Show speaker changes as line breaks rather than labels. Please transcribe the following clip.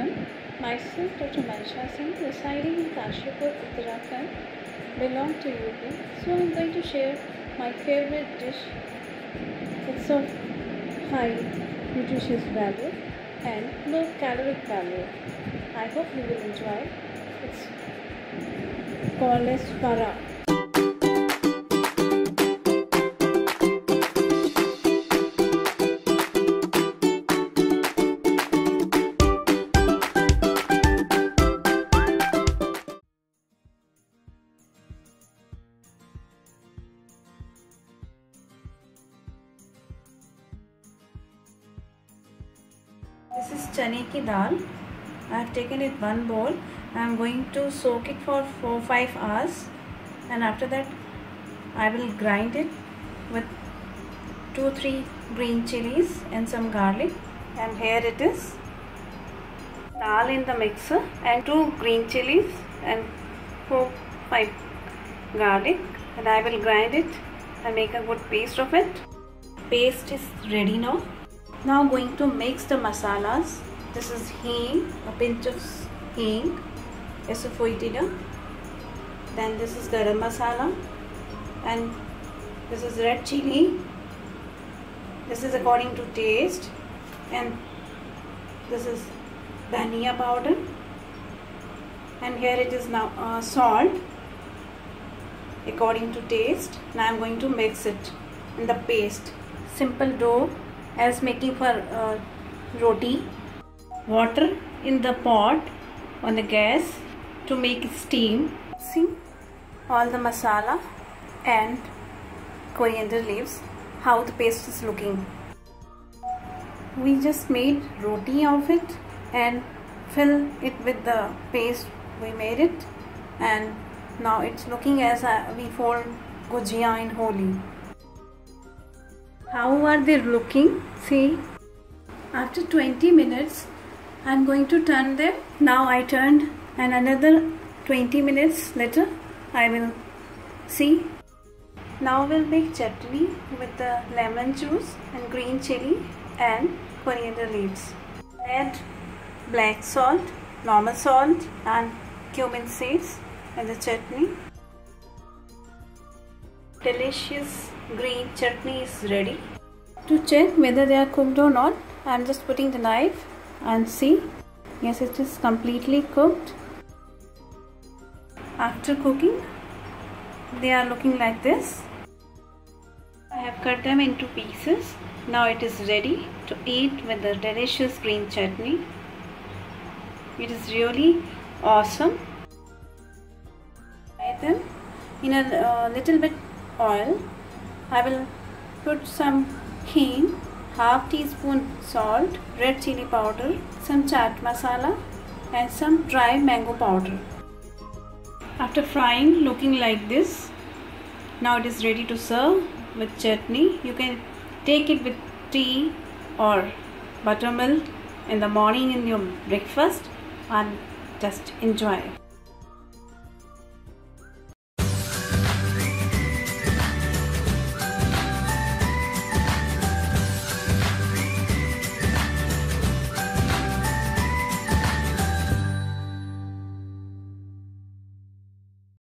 everyone. Myself Dr. Mansha Singh, residing in Kashipur, Uttarakhand, belong to UP. So I'm going to share my favorite dish. It's of high nutritious value and low caloric value. I hope you will enjoy. It's called as Fara. This is chane ki dal. I have taken it one bowl. I am going to soak it for 4-5 hours and after that I will grind it with 2-3 green chilies and some garlic and here it is dal in the mixer and 2 green chilies and 4-5 garlic and I will grind it and make a good paste of it. Paste is ready now. Now going to mix the masalas. This is hing, a pinch of hing, asafoetida. Then this is garam masala and this is red chili. This is according to taste and this is dhania powder and here it is now uh, salt according to taste. Now I am going to mix it in the paste. Simple dough as making for uh, roti. Water in the pot on the gas to make steam. See all the masala and coriander leaves how the paste is looking. We just made roti of it and fill it with the paste. We made it and now it's looking as we fold gujia in holi how are they looking? See after 20 minutes I'm going to turn them. Now I turned and another 20 minutes later I will see. Now we'll make chutney with the lemon juice and green chili and coriander leaves. Add black salt normal salt and cumin seeds in the chutney delicious green chutney is ready. To check whether they are cooked or not, I am just putting the knife and see. Yes, it is completely cooked. After cooking, they are looking like this. I have cut them into pieces. Now it is ready to eat with the delicious green chutney. It is really awesome. Fry them in a uh, little bit oil I will put some hing, half teaspoon salt, red chili powder, some chaat masala and some dry mango powder. After frying looking like this, now it is ready to serve with chutney. You can take it with tea or buttermilk in the morning in your breakfast and just enjoy.